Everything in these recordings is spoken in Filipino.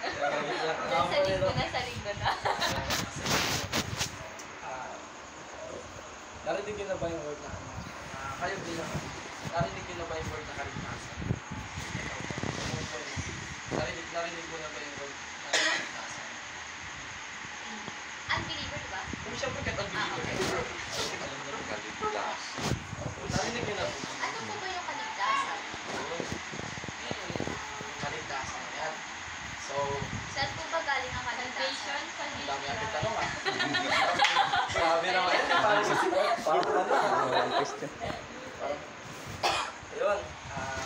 Nasa linggo na, sa linggo na. Ah, narinig niyo na ba yung word na ano? Ah, kayo bilang narinig niyo na ba yung word na kaligtasan? Narinig, narinig mo na ba yung word na kaligtasan? Unbeliever, diba? Kung siyempre kat ang Ah, okay. Kaligtas. Narinig niyo na po. Ano po ba yung kaligtasan? Kaligtasan. Yan. So, Saan po ba galing ang kaligtasan? ang dami natin tanong ah. Sabi naman yan, parang sa sigot. Parang ano. Ayun. ah,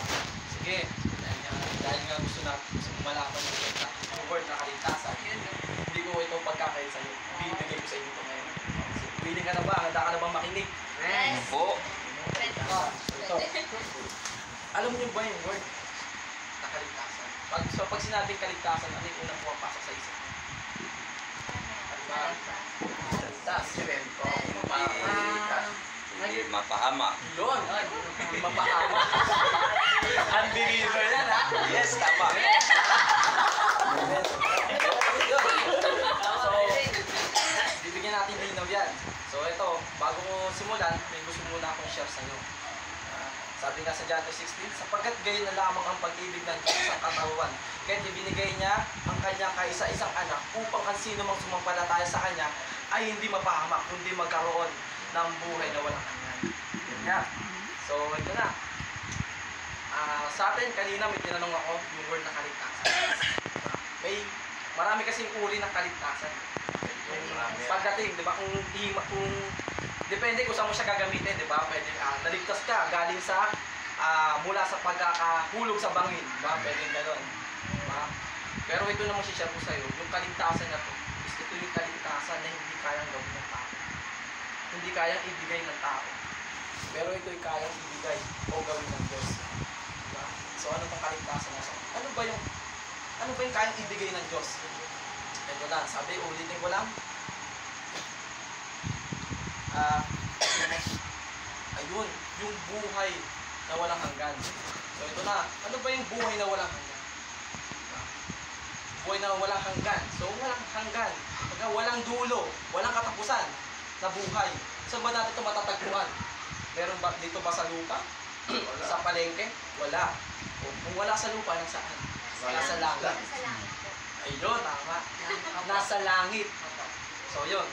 sige. Dahil nga, dahil nga gusto na gusto mo malaman yung na, yung word na kaligtasan. Hindi ko ito pagkakain sa'yo. Bibigay ko sa inyo ito ngayon. So, willing ka na ba? Handa ka na bang makinig? Yes. Po. Ito. Alam niyo ba yung word na kaligtasan? Pag, so, pag sinabing kaligtasan, ano yung unang pumapasok sa isip? Kaligtas. Hindi mapahama. Yun. Mapahama. Unbeliever yan, ha? Yes, tama. So, bibigyan natin linaw yan. So, ito, bago ko simulan, may gusto muna akong share sa inyo. Ah, sabi nga sa John 3.16, sapagkat gayon na lamang ang pag-ibig ng Diyos sa katawan. Kaya ibinigay niya ang kanyang kaisa-isang anak upang ang sino mang sumampalataya sa kanya ay hindi mapahamak, kundi magkaroon ng buhay na walang hanggan. Nga. So, ito na. Ah, sa atin, kanina may tinanong ako yung word na kaligtasan. May marami kasing uri ng kaligtasan. Yung pagdating, di ba, kung, kung depende kung saan mo siya gagamitin, di ba? Pwede, ah, naligtas ka galing sa, ah, mula sa pagkakahulog sa bangin, di ba? Pwede gano'n. Di ba? Pero ito naman share ko sa'yo, yung kaligtasan na to, is ito yung kaligtasan na hindi kayang gawin ng tao. Hindi kayang ibigay ng tao. Pero ito'y kayang ibigay o gawin ng Diyos. Diba? So ano tong kaligtasan na to? Ano ba yung ano ba yung kayang ibigay ng Diyos? Ito na, sabi, ulitin ko lang. Ah, ayun, yung buhay na walang hanggan. So ito na, ano ba yung buhay na walang hanggan? Diba? Buhay na walang hanggan. So walang hanggan. Pagka walang dulo, walang katapusan na buhay. Saan ba natin ito matatagpuan? Meron ba dito ba sa lupa? sa palengke? Wala. O, kung wala sa lupa, nasaan? Wala sa langit. Sa langit po. Ayun, tama. Nasa langit. So, yun.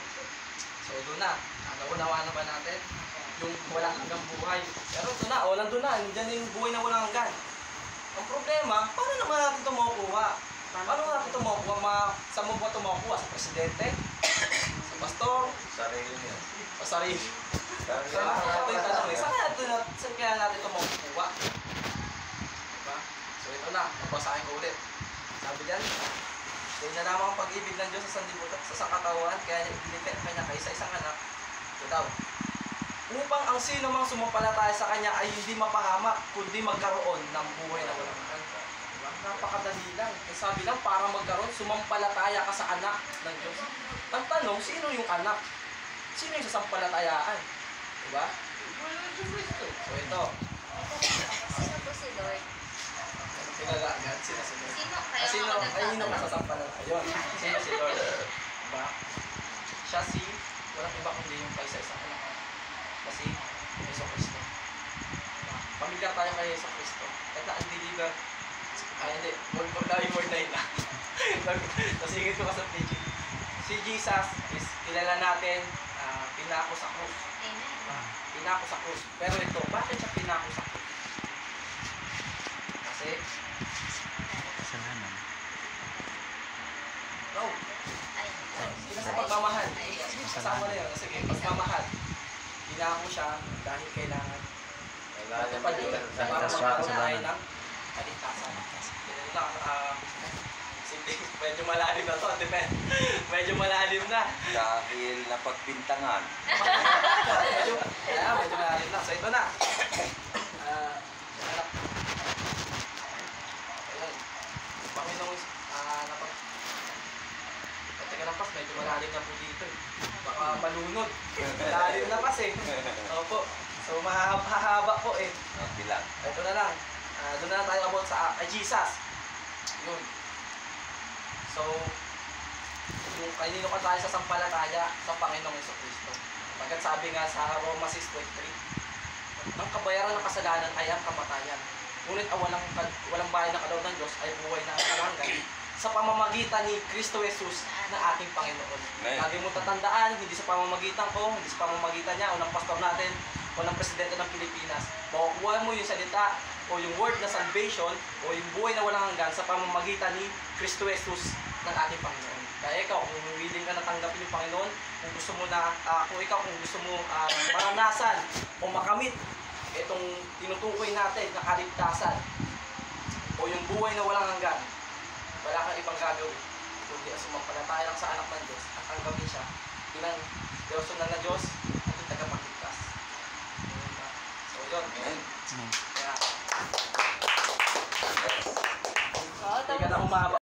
So, doon na. Nauna na ba natin? Yung walang hanggang buhay. Pero ito na, o, nandun na. Nandiyan yung buhay na walang hanggan. Ang problema, paano naman natin ito makukuha? Paano natin ito makukuha? Ma, saan mo ba ito makukuha? Sa presidente? Sa pastor? Sarili niya. Sa sarili? Saan ito yung tanong eh? Saan, natin, saan kaya natin ito makukuha? Diba? So ito na, babasahin ko ulit. Sabi diyan, Dahil na lamang ang pag-ibig ng Diyos sa sandibutan sa sangkatawan, kaya niya ibinigay ang kanya kaysa isang anak. Ito daw. Upang ang sino mang sumampalataya sa kanya ay hindi mapahamak, kundi magkaroon ng buhay na walang hanggan. Diba? Napakadali lang. Eh, sabi lang, para magkaroon, sumampalataya ka sa anak ng Diyos. Ang tanong, sino yung anak? Sino yung sasampalatayaan? Diba? So ito, Sino po si Lord? kilala agad, sino si Lord? Sino? Ah, Kaya Sino? ako Ay, sino nagtatanong. masasampalataya? Ayun. Sino si Lord? Diba? Siya si, walang iba kundi yung kaysa isang anak. Kasi, Yeso Cristo. Diba? Pamilyar tayo kay Yeso Cristo. Kahit na unbeliever, ay hindi, wag na yung word na yun lang. Nasingit ko ka sa PG. Si Jesus is kilala natin, ah, pinako sa krus. Pinako sa krus. Pero ito, bakit siya pinako sa krus? Kasi, Kasalanan. no, Ay. Sila sa pagmamahal. Kasama na yun. Sige, pagmamahal. Pinako siya dahil kailangan Wala Ito yung pa din. Sa Para kaswa- magkaroon kasalanan. tayo ng kaligtasan. Ganun lang. ah, simple. Medyo malalim na to. Depende. Medyo malalim na. Dahil napagbintangan. medyo, yeah, medyo malalim na. So ito na. Anak. Ayun. Panginoon, ah, napag... Lang pas, medyo malalim na po dito eh. Baka malunod. Malalim na pas eh. Opo. So mahahaba po eh. Ang bilang. Ito na lang. Ah, doon na lang tayo about sa kay Jesus. Yun. So, yung kanino ka tayo sa sampalataya sa Panginoong Yeso Kristo. Pagkat sabi nga sa Roma 6.3, ang kabayaran ng kasalanan ay ang kamatayan. Ngunit ang walang, walang bahay na kalaw ng Diyos ay buhay na kalanggan sa pamamagitan ni Kristo Jesus na ating Panginoon. Lagi mo tatandaan, hindi sa pamamagitan ko, hindi sa pamamagitan niya, o ng pastor natin, o ng presidente ng Pilipinas. Makukuha mo yung salita, o yung word na salvation, o yung buhay na walang hanggan sa pamamagitan ni Kristo Jesus ng ating Panginoon. Kaya ikaw, kung willing ka na tanggapin yung Panginoon, kung gusto mo na, ah, kung ikaw, kung gusto mo ah, maranasan o makamit itong tinutukoy natin na kaligtasan o yung buhay na walang hanggan, wala kang ibang gagawin kundi ang sumampalataya lang sa anak ng Diyos at tanggapin siya bilang personal na Diyos at yung tagapagligtas. So yun. Amen. Kaya,